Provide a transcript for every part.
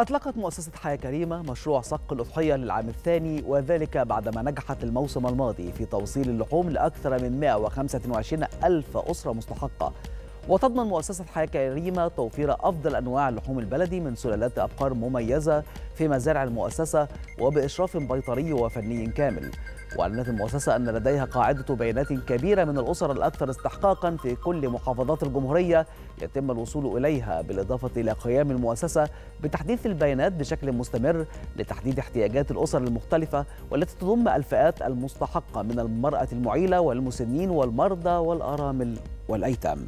أطلقت مؤسسة حياة كريمة مشروع صق الأضحية للعام الثاني وذلك بعدما نجحت الموسم الماضي في توصيل اللحوم لأكثر من 125 ألف أسرة مستحقة. وتضمن مؤسسة حياة كريمة توفير أفضل أنواع اللحوم البلدي من سلالات أبقار مميزة في مزارع المؤسسة وبإشراف بيطري وفني كامل. وأعلنت المؤسسة أن لديها قاعدة بيانات كبيرة من الأسر الأكثر استحقاقا في كل محافظات الجمهورية يتم الوصول إليها بالإضافة إلى قيام المؤسسة بتحديث البيانات بشكل مستمر لتحديد احتياجات الأسر المختلفة والتي تضم الفئات المستحقة من المرأة المعيلة والمسنين والمرضى والأرامل والأيتام.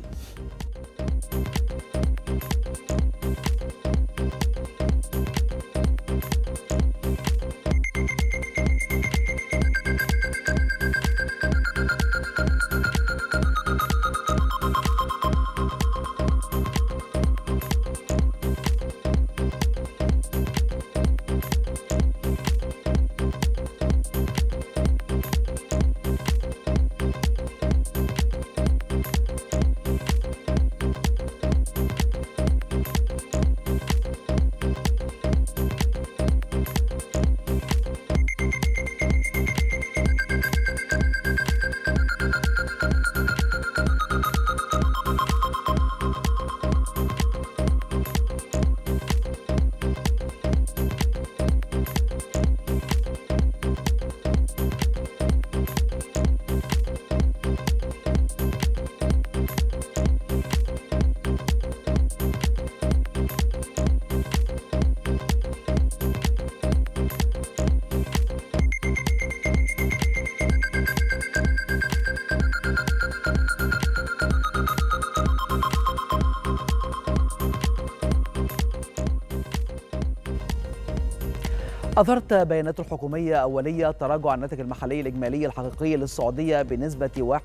أظهرت بيانات الحكومية أولية تراجع الناتج المحلي الإجمالي الحقيقي للسعودية بنسبة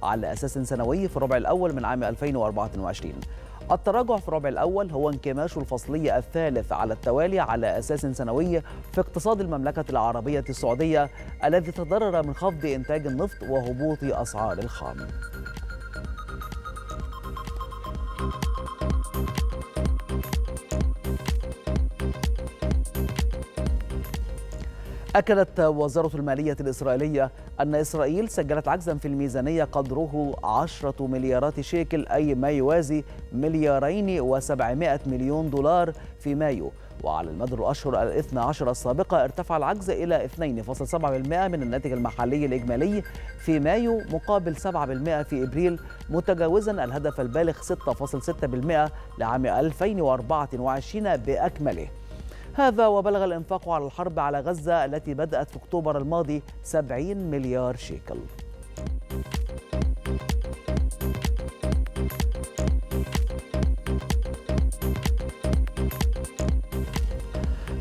1.7% على أساس سنوي في الربع الأول من عام 2024 التراجع في الربع الأول هو انكماش الفصلي الثالث على التوالي على أساس سنوي في اقتصاد المملكة العربية السعودية الذي تضرر من خفض إنتاج النفط وهبوط أسعار الخام. أكدت وزارة المالية الإسرائيلية أن إسرائيل سجلت عجزا في الميزانية قدره 10 مليارات شيكل أي ما يوازي مليارين وسبعمائة مليون دولار في مايو. وعلى المدى الأشهر الاثنى عشر السابقة ارتفع العجز إلى 2.7% من الناتج المحلي الإجمالي في مايو مقابل 7% في إبريل متجاوزا الهدف البالغ 6.6% لعام 2024 بأكمله. هذا وبلغ الإنفاق على الحرب على غزة التي بدأت في أكتوبر الماضي 70 مليار شيكل.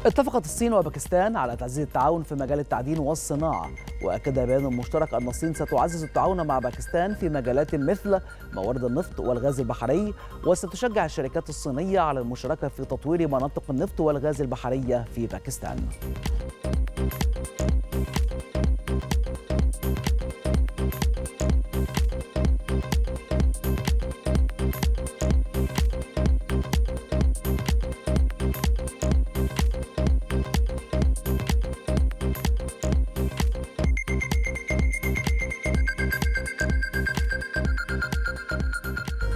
اتفقت الصين وباكستان على تعزيز التعاون في مجال التعدين والصناعة. وأكد بيان مشترك أن الصين ستعزز التعاون مع باكستان في مجالات مثل موارد النفط والغاز البحري وستشجع الشركات الصينية على المشاركة في تطوير مناطق النفط والغاز البحرية في باكستان.